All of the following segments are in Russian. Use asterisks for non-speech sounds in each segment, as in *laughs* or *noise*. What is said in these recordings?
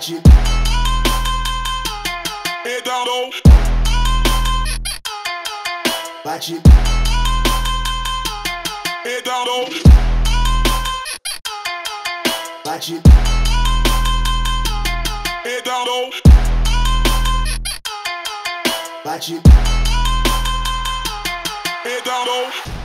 Watch it. head low. Bate. Head low. Bate. Head low. Bate. Head low.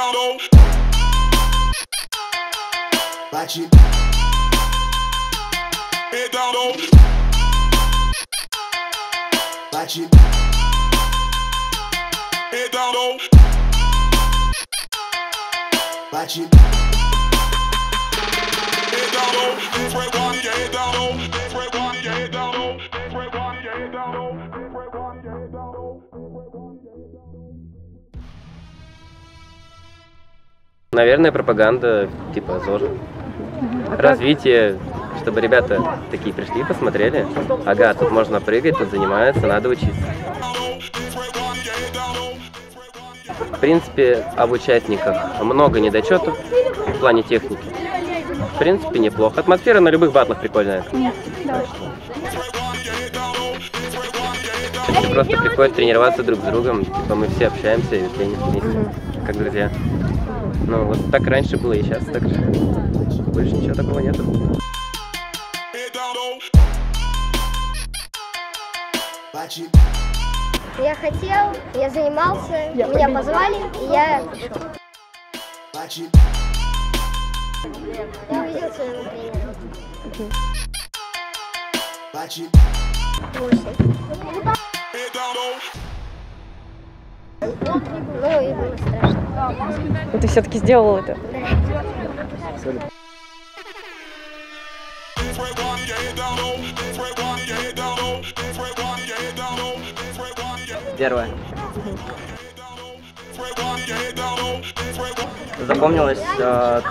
Ronaldo. Bate. Redondo. Bate. Redondo. Bate. Redondo. Everybody, yeah, Redondo. Everybody, yeah, Redondo. Everybody, yeah, Redondo. Наверное, пропаганда типа ЗОЖ. Развитие, чтобы ребята такие пришли, посмотрели. Ага, тут можно прыгать, тут занимаются, надо учиться. В принципе, об участниках много недочетов в плане техники. В принципе, неплохо. Атмосфера на любых батлах прикольная. Все просто приходят тренироваться друг с другом. Типа мы все общаемся и треним вместе, как друзья. Ну, вот так раньше было и сейчас так же. Больше ничего такого нету. Я хотел, я занимался, меня позвали, и я пришел. Я увидел свое тренера. Watch но ты все-таки сделал это? Первое. Запомнилось э,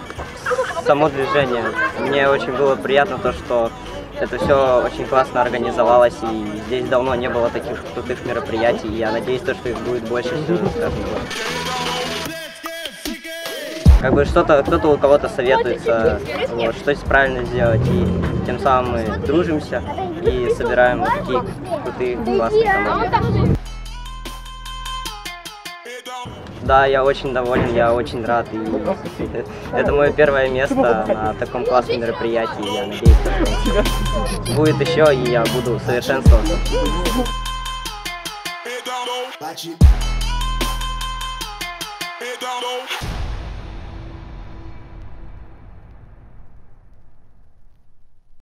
само движение. Мне очень было приятно то, что это все очень классно организовалось, и здесь давно не было таких крутых мероприятий, и я надеюсь, то, что их будет больше с. Как бы что-то, кто-то у кого-то советуется, вот, что правильно сделать, и тем самым мы дружимся и собираем вот такие крутые, классные команды. Да, я очень доволен, я очень рад. И *laughs* это мое первое место на таком классном мероприятии. Я надеюсь, *laughs* будет еще, и я буду совершенствоваться.